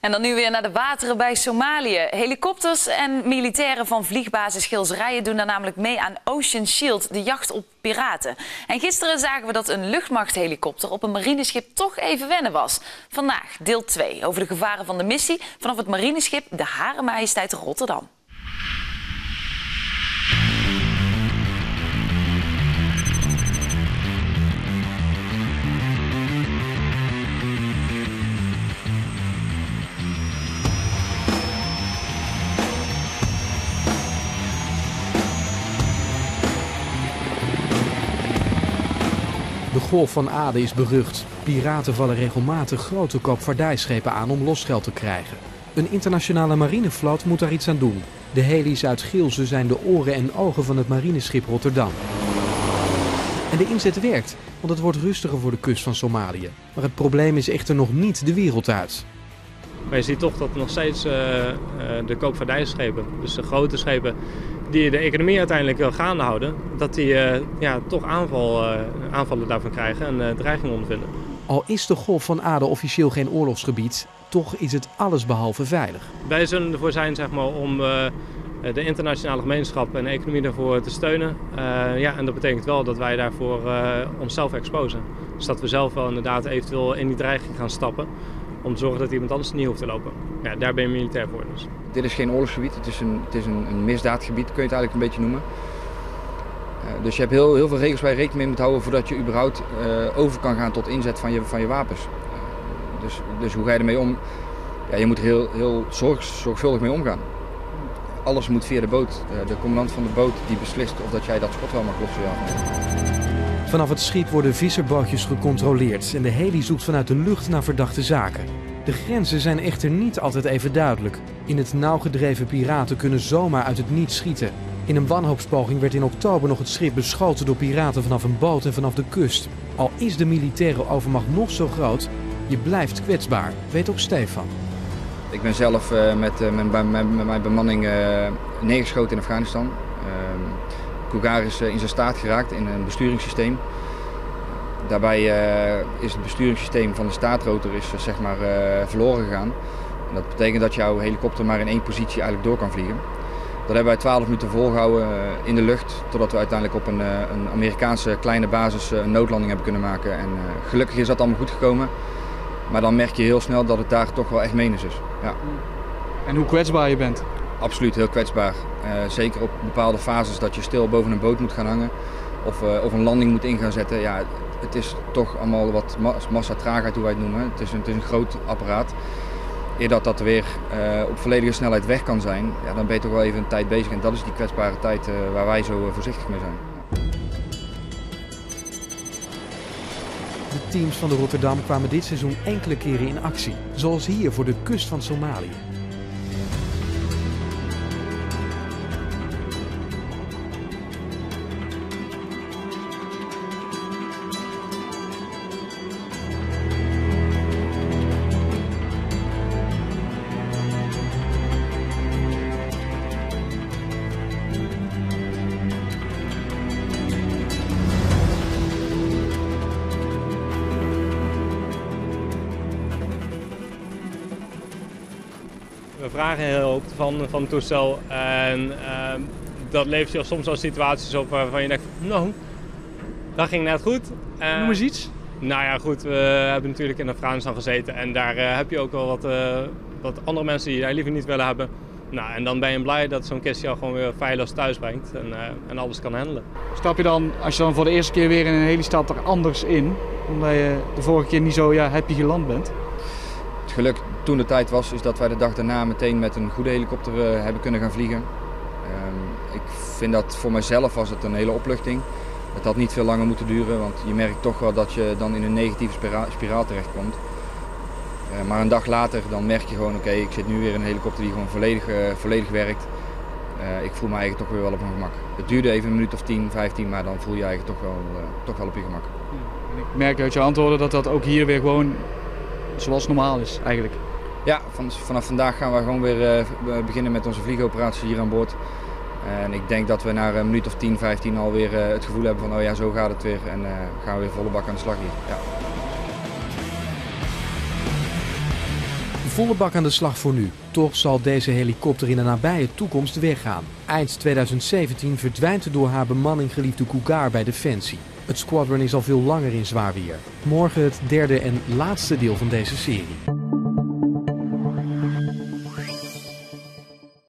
En dan nu weer naar de wateren bij Somalië. Helikopters en militairen van vliegbasis Schilsrijen doen daar namelijk mee aan Ocean Shield, de jacht op piraten. En gisteren zagen we dat een luchtmachthelikopter op een marineschip toch even wennen was. Vandaag deel 2 over de gevaren van de missie vanaf het marineschip de Hare Majesteit Rotterdam. De Golf van Aden is berucht. Piraten vallen regelmatig grote koopvaardijschepen aan om losgeld te krijgen. Een internationale marinevloot moet daar iets aan doen. De heli's uit Gilze zijn de oren en ogen van het marineschip Rotterdam. En de inzet werkt, want het wordt rustiger voor de kust van Somalië. Maar het probleem is echter nog niet de wereld uit. Maar je ziet toch dat nog steeds uh, uh, de koopvaardijschepen, dus de grote schepen die de economie uiteindelijk wil gaande houden, dat die uh, ja, toch aanval, aanvallen daarvan krijgen en dreiging ondervinden. Al is de Golf van Aden officieel geen oorlogsgebied, toch is het allesbehalve veilig. Wij zullen ervoor zijn zeg maar, om de internationale gemeenschap en de economie daarvoor te steunen. ja, en dat betekent wel dat wij daarvoor onszelf exposen. Dus dat we zelf wel inderdaad eventueel in die dreiging gaan stappen om te zorgen dat iemand anders niet hoeft te lopen. Ja, daar ben je militair voor dus. Dit is geen oorlogsgebied, het is een, het is een, een misdaadgebied, kun je het eigenlijk een beetje noemen. Uh, dus je hebt heel, heel veel regels waar je rekening mee moet houden voordat je überhaupt uh, over kan gaan tot inzet van je, van je wapens. Uh, dus, dus hoe ga je ermee om? Ja, je moet er heel, heel zorg, zorgvuldig mee omgaan. Alles moet via de boot. de commandant van de boot die beslist of dat jij dat schot wel mag lossen. Vanaf het schip worden visserbootjes gecontroleerd en de heli zoekt vanuit de lucht naar verdachte zaken. De grenzen zijn echter niet altijd even duidelijk. In het nauw gedreven piraten kunnen zomaar uit het niets schieten. In een wanhoopspoging werd in oktober nog het schip beschoten door piraten vanaf een boot en vanaf de kust. Al is de militaire overmacht nog zo groot, je blijft kwetsbaar, weet ook Stefan. Ik ben zelf uh, met, uh, mijn, met, mijn bemanning uh, neergeschoten in Afghanistan. Cougar is in zijn staat geraakt in een besturingssysteem. Daarbij uh, is het besturingssysteem van de staatrotor is, zeg maar, verloren gegaan. En dat betekent dat jouw helikopter maar in één positie eigenlijk door kan vliegen. Dat hebben wij 12 minuten volgehouden in de lucht, totdat we uiteindelijk op een, een Amerikaanse kleine basis een noodlanding hebben kunnen maken. En gelukkig is dat allemaal goed gekomen. Maar dan merk je heel snel dat het daar toch wel echt menens is. Ja. En hoe kwetsbaar je bent? Absoluut heel kwetsbaar. Zeker op bepaalde fases dat je stil boven een boot moet gaan hangen of, of een landing moet in gaan zetten. Ja, het is toch allemaal wat massa traagheid hoe wij het noemen. Het is een, het is een groot apparaat. Eer dat dat weer uh, op volledige snelheid weg kan zijn, ja, dan ben je toch wel even een tijd bezig. En dat is die kwetsbare tijd waar wij zo voorzichtig mee zijn. De teams van de Rotterdam kwamen dit seizoen enkele keren in actie. Zoals hier voor de kust van Somalië. Vragen heel veel van, van het toestel en uh, dat levert je soms wel situaties op waarvan je denkt, nou, dat ging net goed. Noem eens iets. Nou ja, goed, we hebben natuurlijk in Afghanistan gezeten en daar uh, heb je ook wel wat, uh, wat andere mensen die jij liever niet willen hebben. Nou, en dan ben je blij dat zo'n kist jou gewoon weer veilig thuis brengt en, en alles kan handelen. Stap je dan, als je dan voor de eerste keer weer in een heli stapt, er anders in? Omdat je de vorige keer niet zo ja, happy geland bent? Geluk toen de tijd was, is dat wij de dag daarna meteen met een goede helikopter uh, hebben kunnen gaan vliegen. Um, ik vind dat voor mijzelf was het een hele opluchting. Het had niet veel langer moeten duren, want je merkt toch wel dat je dan in een negatieve spira spiraal terechtkomt. Uh, maar een dag later dan merk je gewoon, oké, ik zit nu weer in een helikopter die gewoon volledig, uh, volledig werkt. ik voel me eigenlijk toch weer wel op mijn gemak. Het duurde even een minuut of 10, 15, maar dan voel je eigenlijk toch wel, toch wel op je gemak. En ik merk uit je antwoorden dat dat ook hier weer gewoon zoals normaal is eigenlijk. Ja, van, vanaf vandaag gaan we gewoon weer uh, beginnen met onze vliegoperatie hier aan boord. En ik denk dat we na een minuut of 10, 15 alweer uh, het gevoel hebben van oh ja, zo gaat het weer. En uh, gaan we weer volle bak aan de slag hier. Ja. Volle bak aan de slag voor nu. Toch zal deze helikopter in de nabije toekomst weggaan. Eind 2017 verdwijnt de door haar bemanning geliefde Cougar bij Defensie. Het squadron is al veel langer in zwaar weer. Morgen het derde en laatste deel van deze serie.